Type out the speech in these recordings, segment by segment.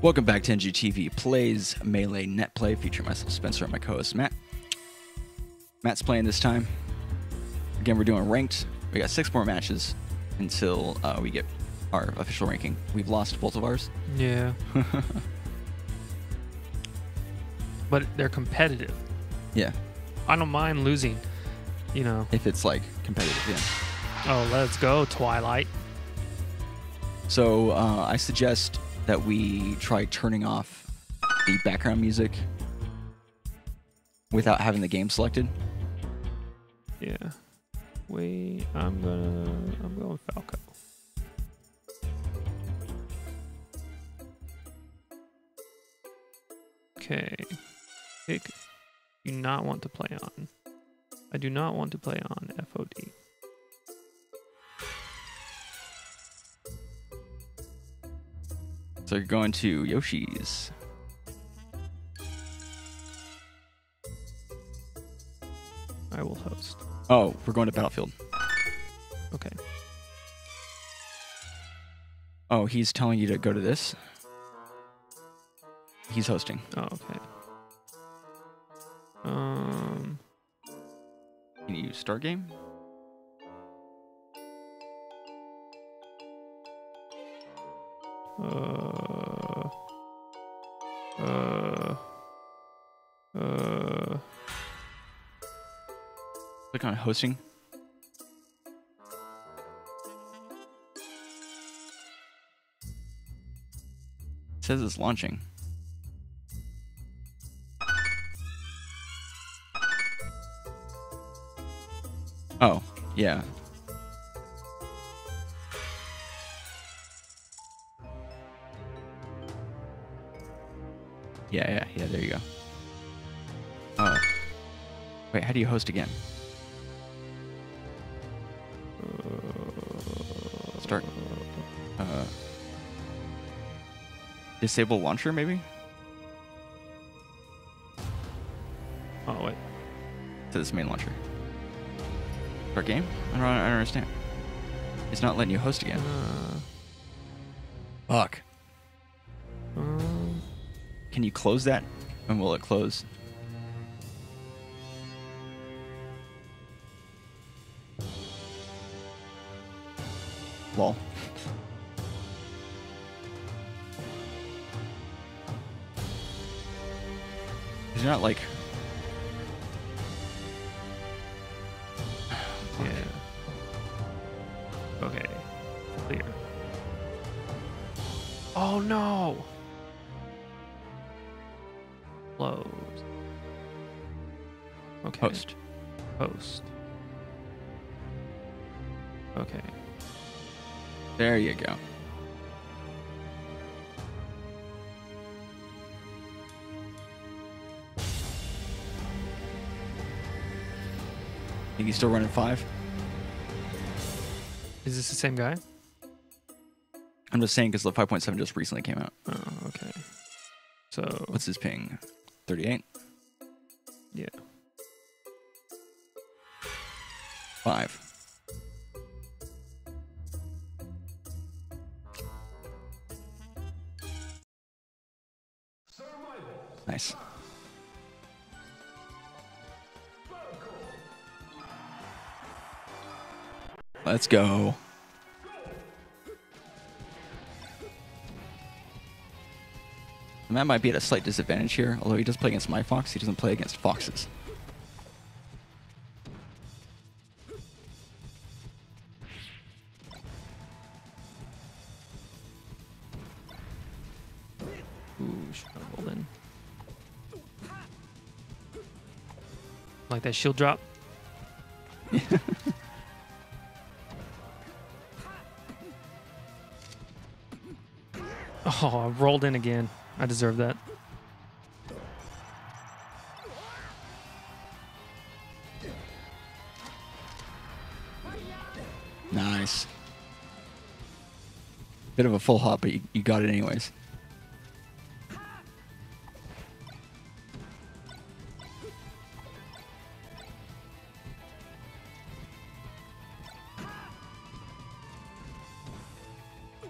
Welcome back to NGTV Plays Melee Net Play, featuring myself, Spencer, and my co-host Matt. Matt's playing this time. Again, we're doing ranked. We got six more matches until uh, we get our official ranking. We've lost both of ours. Yeah. but they're competitive. Yeah, I don't mind losing. You know. if it's like competitive. Yeah. Oh, let's go, Twilight. So uh, I suggest that we try turning off the background music without having the game selected. Yeah. Wait, I'm gonna. I'm going Falco. Okay. Pick. Do not want to play on. I do not want to play on FOD. So you're going to Yoshi's. I will host. Oh, we're going to Battlefield. Okay. Oh, he's telling you to go to this. He's hosting. Oh, okay. Um. Can you start game? Uh. Click on hosting. It says it's launching. Oh, yeah. Yeah, yeah, yeah, there you go. Oh. Wait, how do you host again? Start. Uh, disable launcher, maybe? Oh wait. To this main launcher. Start game? I don't, I don't understand. It's not letting you host again. Uh, Fuck. um, Can you close that? And will it close? Is there not like yeah. Okay. Clear. Oh no. Close. Okay. host? Host. Okay. There you go. He's still running five? Is this the same guy? I'm just saying because the 5.7 just recently came out. Oh, okay. So What's his ping? 38? yeah. Five. Nice. Let's go. Matt might be at a slight disadvantage here, although he does play against my fox, he doesn't play against foxes. Ooh. Like that shield drop. Oh, I rolled in again. I deserve that. Nice. Bit of a full hop, but you, you got it anyways.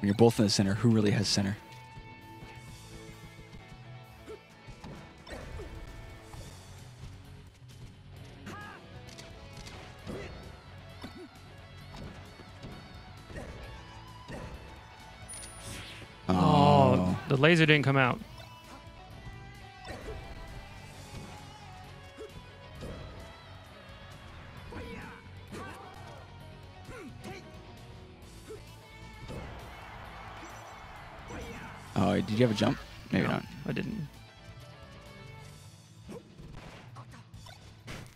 When you're both in the center, who really has center? Laser didn't come out. Oh, did you have a jump? Maybe No, not. I didn't.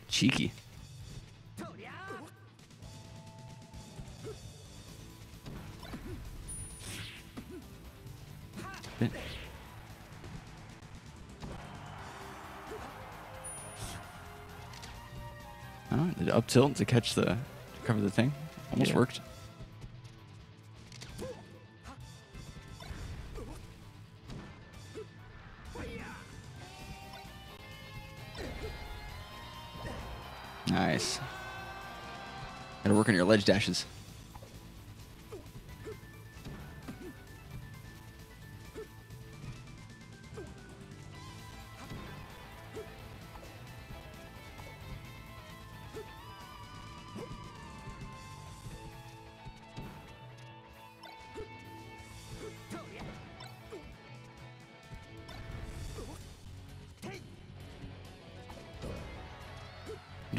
Cheeky. Up tilt to catch the to cover the thing. Almost Yeah. worked. Nice. Gotta work on your ledge dashes.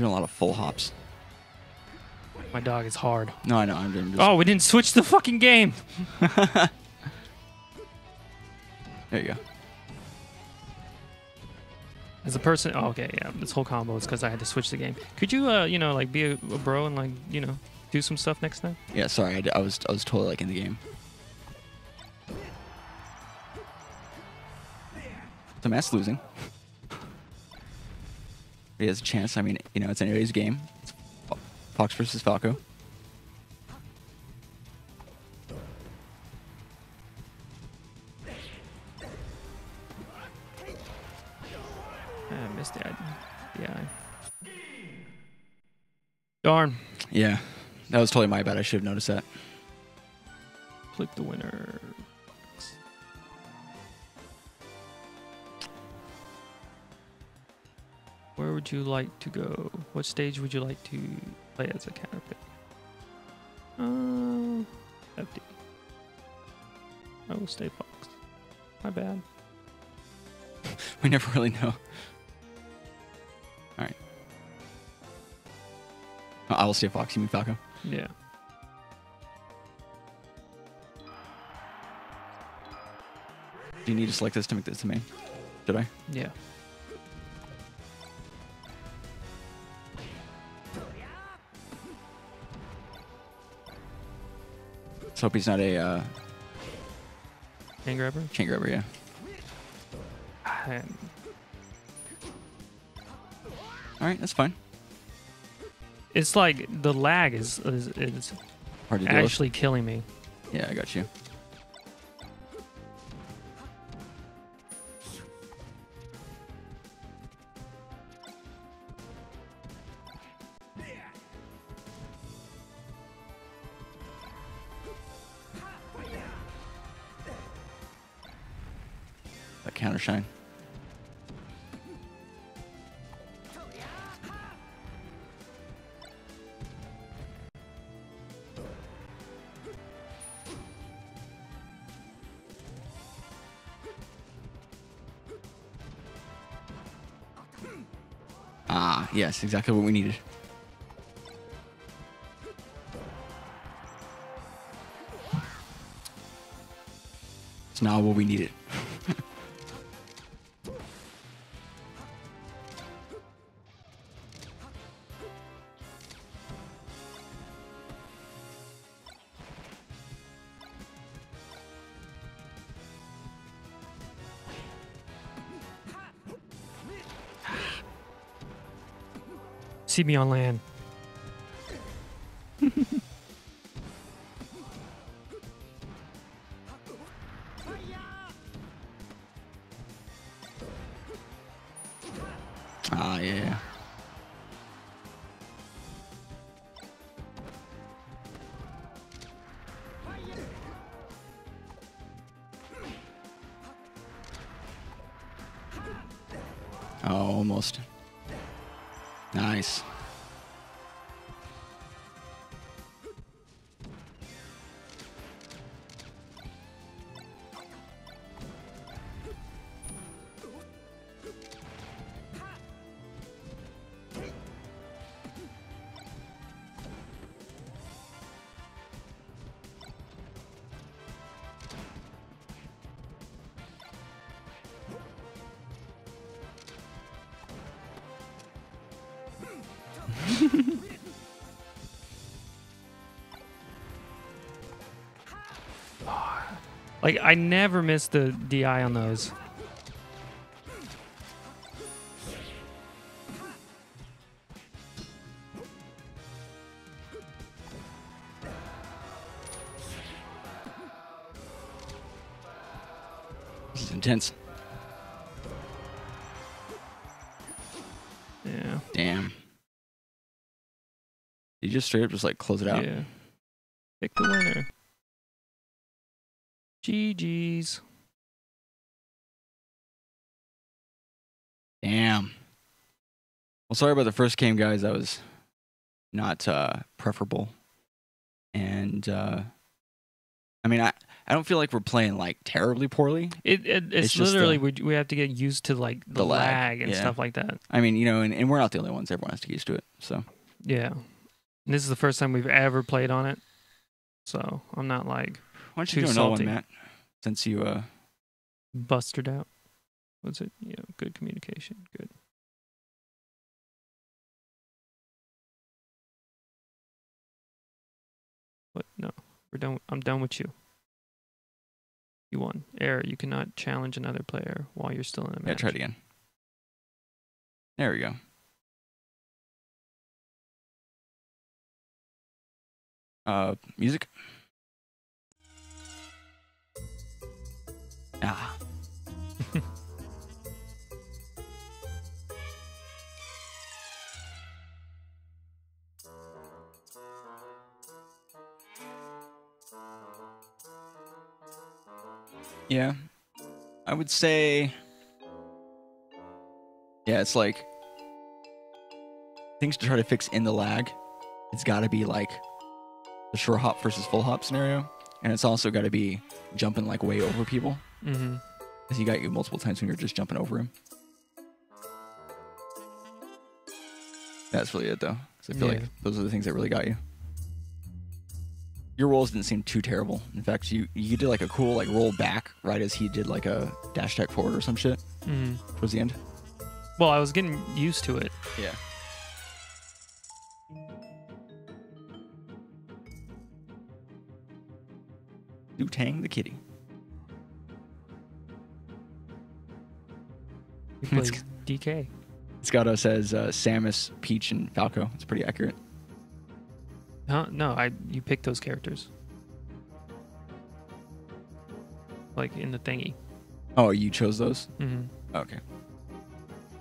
Doing a lot of full hops. My dog is hard. No, I know. I'm doing just, Oh, we didn't switch the fucking game. There you go. As a person, oh, okay, yeah, this whole combo is because I had to switch the game. Could you, uh, you know, like be a, a bro and like, you know, do some stuff next time? Yeah, sorry. I, I was I was totally like in the game. So Matt's losing. He has a chance. I mean, you know, it's anybody's game. It's Fox versus Falco. I missed it. Yeah. Darn. Yeah, that was totally my bad. I should have noticed that. Click the winner. Where would you like to go? What stage would you like to play as a counterpick? Uh, FD. I will stay Fox. My bad. We never really know. All right. Oh, I will stay Fox. You mean Falco? Yeah. Do you need to select this to make this the main? Did I? Yeah. Hope he's not a uh, Hand grabber. chain grabber. Yeah. Um, All right, that's fine. It's like the lag is is, is Hard to deal with. actually killing me. Yeah, I got you. Exactly what we needed. It's now what we needed. See me on land. Ah, yeah. Oh, almost. Nice. Like I never miss the DI on those. This is intense. Yeah. Damn. You just straight up just like close it out. Yeah. Pick the winner. GG's. Damn. Well, sorry about the first game, guys. That was not uh, preferable. And uh, I mean, I, I don't feel like we're playing like terribly poorly. It, it it's, It's literally uh, we we have to get used to like the, the lag, lag, and yeah. stuff like that. I mean, you know, and, and we're not the only ones. Everyone has to get used to it. So Yeah. And this is the first time we've ever played on it. So I'm not like why don't you Too do another salty. one, Matt? Since you uh, busted out. What's it? Yeah, good communication. Good. But no, we're done. I'm done with you. You won. Error. You cannot challenge another player while you're still in a match. yeah, try it again. There we go. Uh, music. Ah. Yeah. I would say Yeah, it's like things to try to fix in the lag. It's got to be like the short hop versus full hop scenario, and it's also got to be jumping like way over people. Mm-hmm. Because he got you multiple times when you're just jumping over him. That's really it, though. 'Cause I feel Yeah. like those are the things that really got you. Your rolls didn't seem too terrible. In fact, you you did like a cool like roll back right as he did like a dash attack forward or some shit Mm-hmm. towards the end. Well, I was getting used to it. Yeah. Tang the kitty. He It's- plays DK. Scotto says uh, Samus, Peach, and Falco. It's pretty accurate. Huh? No, I you picked those characters. Like in the thingy. Oh, you chose those? Mm-hmm. Okay.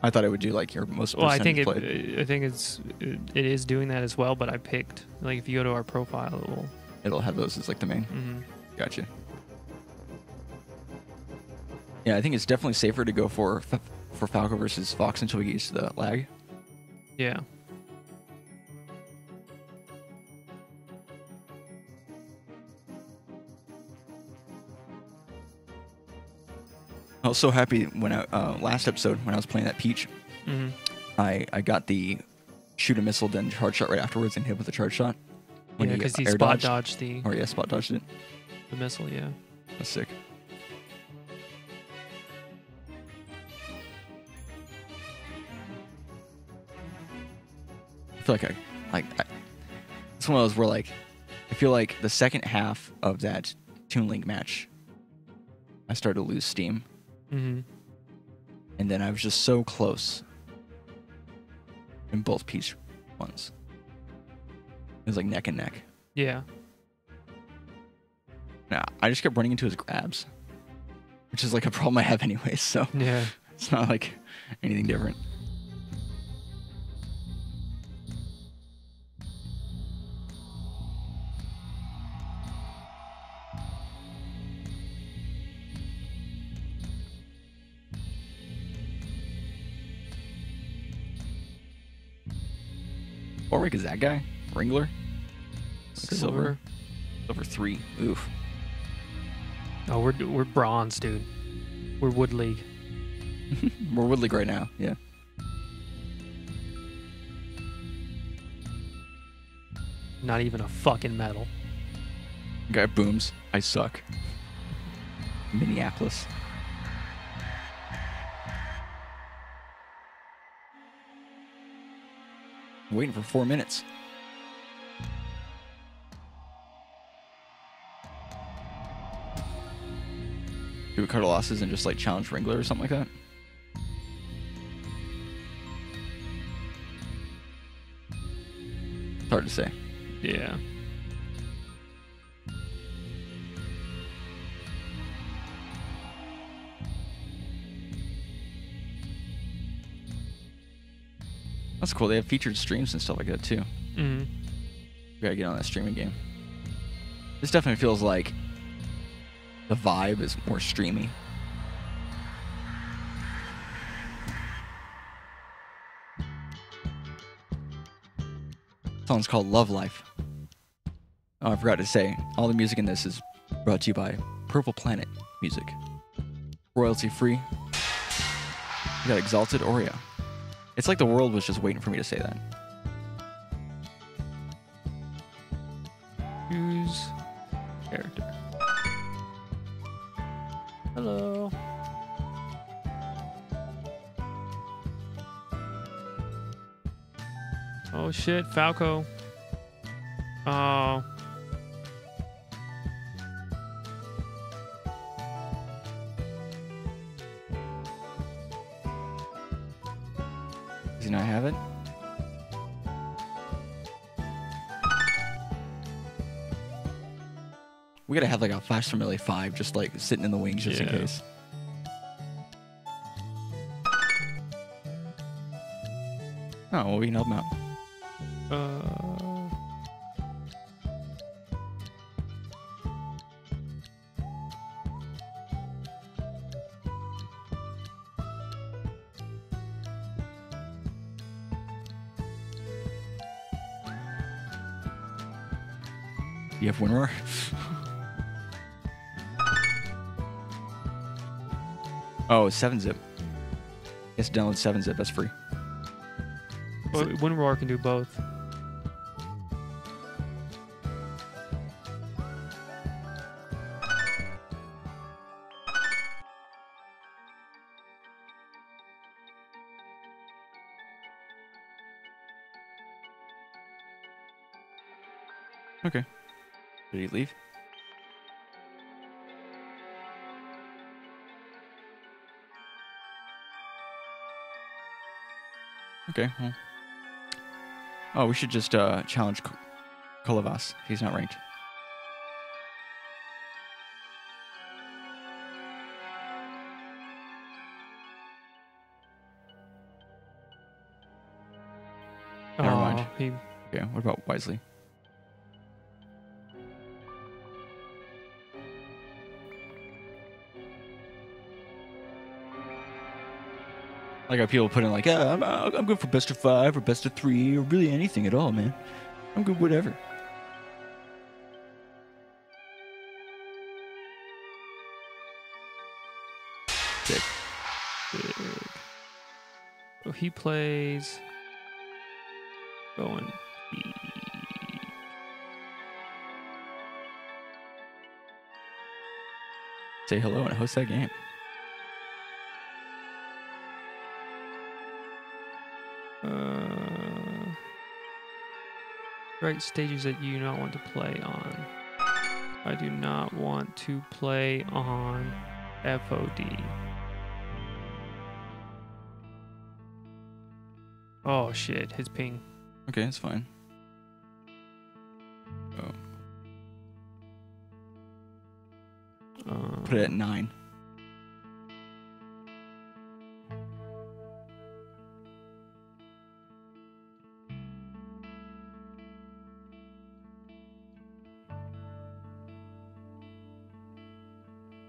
I thought it would do like your most Well, I think it. played. I think it's. It, it is doing that as well. But I picked like if you go to our profile, it will. It'll have those as like the main. Mm-hmm. Gotcha. Yeah, I think it's definitely safer to go for for Falco versus Fox until we get used to the lag. Yeah. I was so happy when I uh, last episode when I was playing that Peach, Mm-hmm. I I got the shoot a missile then charge shot right afterwards and hit with a charge shot. Yeah, because he air spot dodged. dodged the Or yeah, spot dodged it. The missile. Yeah. That's sick. I feel like I like I, it's one of those where like I feel like the second half of that Toon Link match, I started to lose steam, Mm-hmm. and then I was just so close in both Peach ones. It was like neck and neck. Yeah. I just kept running into his grabs, which is like a problem I have anyway. So Yeah. it's not like anything different. Warwick is that guy? Wrangler? Like silver? Silver three. Oof. Oh, we're we're bronze, dude. We're Wood League. We're Wood League right now. Yeah. Not even a fucking medal. Guy booms. I suck. Minneapolis. waiting for four minutes. Do we cut our losses and just like challenge Wrangler or something like that? It's hard to say. Yeah. That's cool. They have featured streams and stuff like that too. hmm We gotta get on that streaming game. This definitely feels like the vibe is more streamy. song's called Love Life. Oh, I forgot to say, all the music in this is brought to you by Purple Planet Music. Royalty free. We got Exalted Oreo. It's like the world was just waiting for me to say that. Shit, Falco. Oh. Does he not have it? We gotta have like a Flash from LA 5 just like sitting in the wings just in Yeah. case. Oh, well, we can help him out. You have WinRAR? oh, 7-zip. Yes, download 7-zip. That's free. Well, WinRAR can do both. Leave? Okay, well. Oh, we should just uh, challenge Kolovas. He's not ranked. Never mind. He, Okay, what about Wisely? Like how people put in like, yeah, I'm, I'm good for best of five or best of three or really anything at all, man. I'm good, whatever. Sick. big. Oh, he plays. Going. B. Say hello and host that game. Right stages that you do not want to play on. I do not want to play on FOD. Oh shit, his ping. Okay, it's fine. Oh, Um, put it at nine.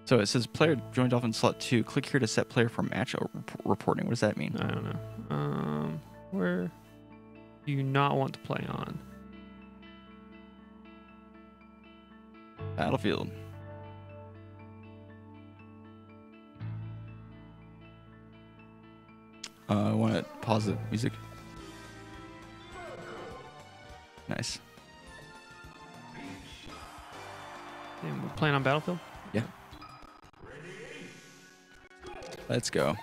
So it says player joined Dolphin slot two. Click here to set player for match reporting. What does that mean? I don't know. Um, where do you not want to play on? Battlefield. Uh, I want to pause the music. Nice. And we're playing on Battlefield. Let's go.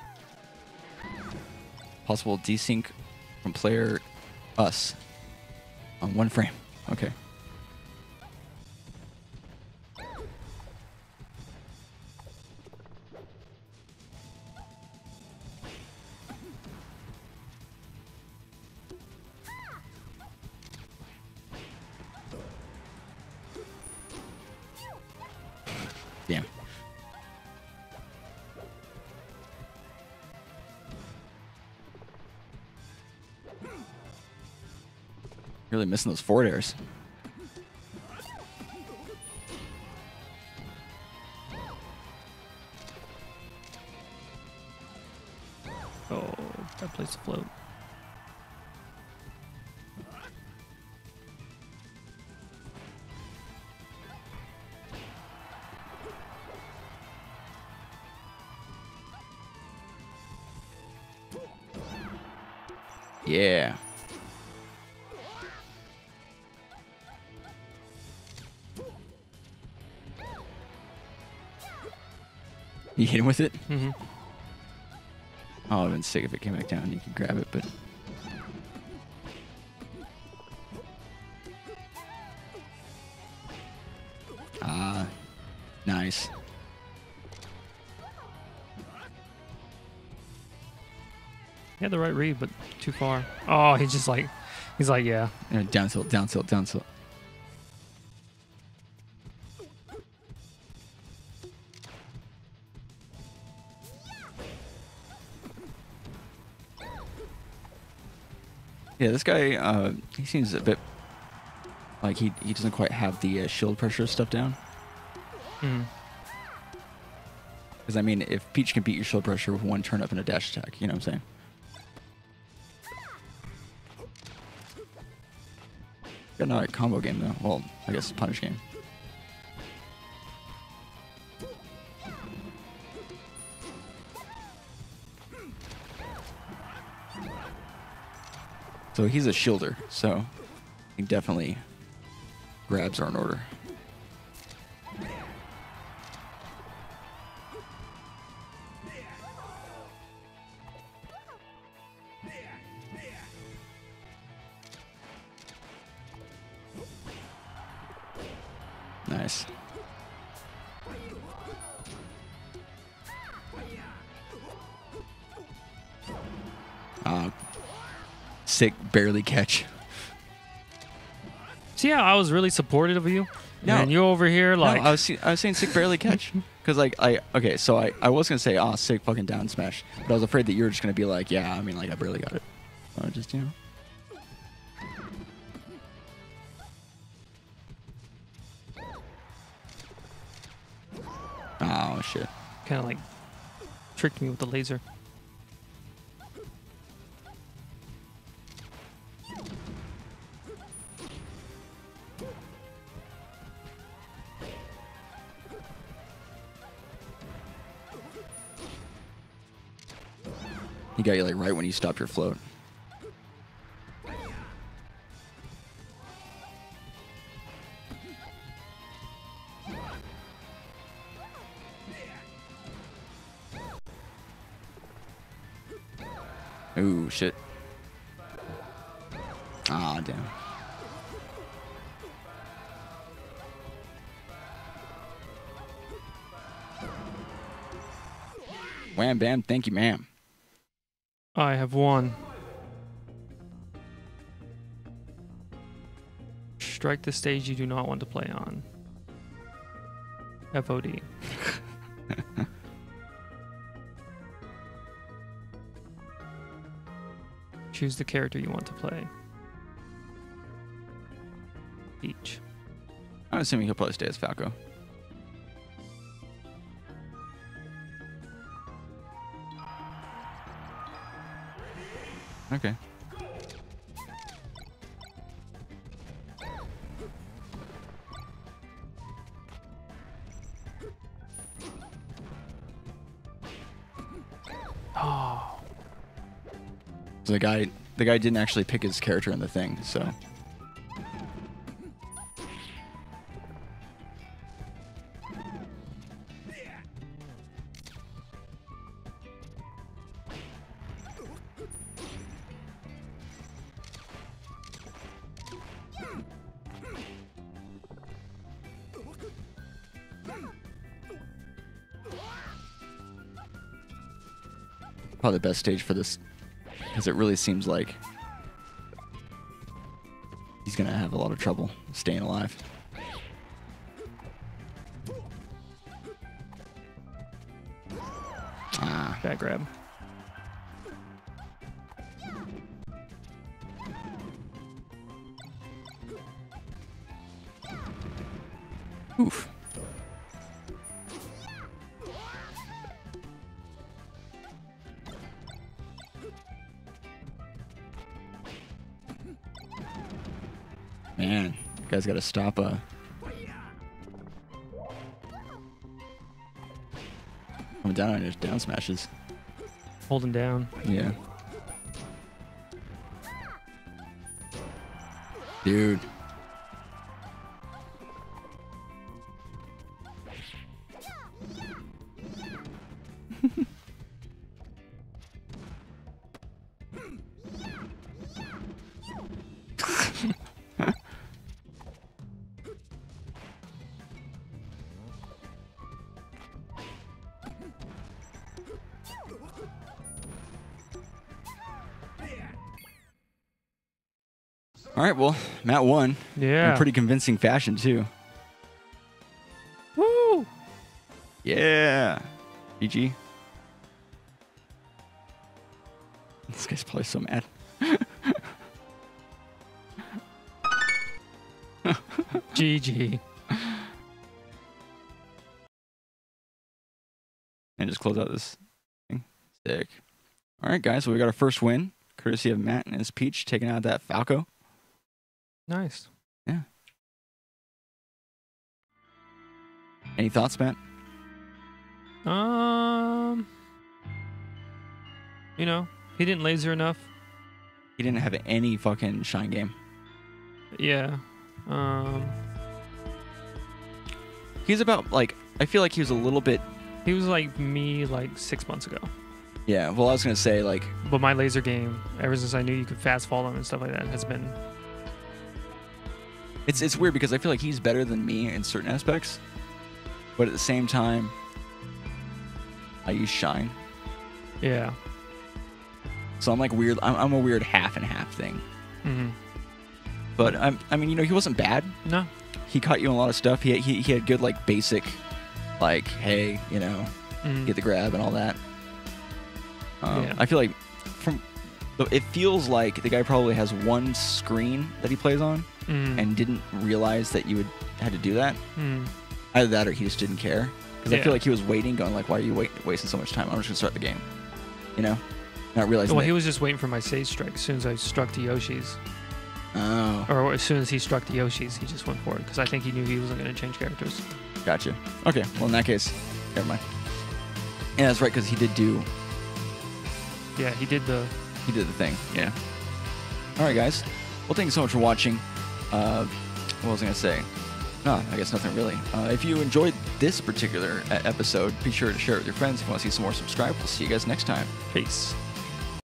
Possible desync from player us on one frame. Okay. Really missing those forward airs. Oh, that place to float. Yeah. Hit him with it? Mm-hmm. Oh, I've been sick if it came back down. You could grab it, but. Ah, nice. He had the right read, but too far. Oh, he's just like, he's like, yeah. Uh, Down tilt, down tilt, down tilt. Yeah, this guy, uh, he seems a bit like he, he doesn't quite have the uh, shield pressure stuff down. hmm Because, I mean, if Peach can beat your shield pressure with one turnip and a dash attack, you know what I'm saying? Got another combo game, though. Well, I guess punish game. So he's a shielder, so he definitely grabs are in order. Barely catch. See how I was really supportive of you? No. And you over here like, no, I was I was saying sick barely catch because like I okay so I I was gonna say oh sick fucking down smash but I was afraid that you were just gonna be like yeah I mean like I barely got it. So I just you know. Oh shit. kind of like tricked me with the laser. He got you like right when you stopped your float. Ooh, shit. Ah, damn. Wham bam, thank you, ma'am. I have won. Strike the stage you do not want to play on. FOD. Choose the character you want to play. Peach. I'm assuming he'll probably stay as Falco. Okay. Oh. So the guy, the guy didn't actually pick his character in the thing. So probably the best stage for this because it really seems like he's gonna have a lot of trouble staying alive. Ah, Bad grab. Guys got to stop uh coming down on his down smashes. Holding down. Yeah. Dude. All right, well, Matt won Yeah. in pretty convincing fashion too. Woo! Yeah. GG. This guy's probably so mad. GG. And just close out this thing. Sick. All right, guys. Well, we got our first win, courtesy of Matt and his Peach taking out that Falco. Nice. Yeah. Any thoughts, Matt? Um, you know, he didn't laser enough. He didn't have any fucking shine game. Yeah. Um, He's about like I feel like he was a little bit. he was like me like six months ago. Yeah. Well, I was gonna say like But my laser game, ever since I knew you could fast fall them and stuff like that, has been it's it's weird because I feel like he's better than me in certain aspects, but at the same time, I use shine, yeah. so I'm like weird. I'm, I'm a weird half and half thing. hmm But I'm, I mean, you know, he wasn't bad. No. He caught you in a lot of stuff. He he, he had good like basic, like hey, you know, Mhm. get the grab and all that. Um, Yeah. I feel like from it feels like the guy probably has one screen that he plays on Mhm. and didn't realize that you would had to do that. Mhm. Either that or he just didn't care. Because I feel like he was waiting, going like, "Why are you wait- wasting so much time? I'm just gonna start the game." You know, not realizing. Well, that, he was just waiting for my stage strike. As soon as I struck the Yoshis, Oh, or as soon as he struck the Yoshis, he just went for it because I think he knew he wasn't going to change characters. gotcha. Okay, well in that case, never mind. Yeah, that's right. Because he did do Yeah, he did the. he did the thing. Yeah. All right, guys. Well, thank you so much for watching. Uh, what was I gonna say? No, I guess nothing really. Uh, if you enjoyed this particular episode, be sure to share it with your friends. If you want to see some more, subscribe. We'll see you guys next time. Peace.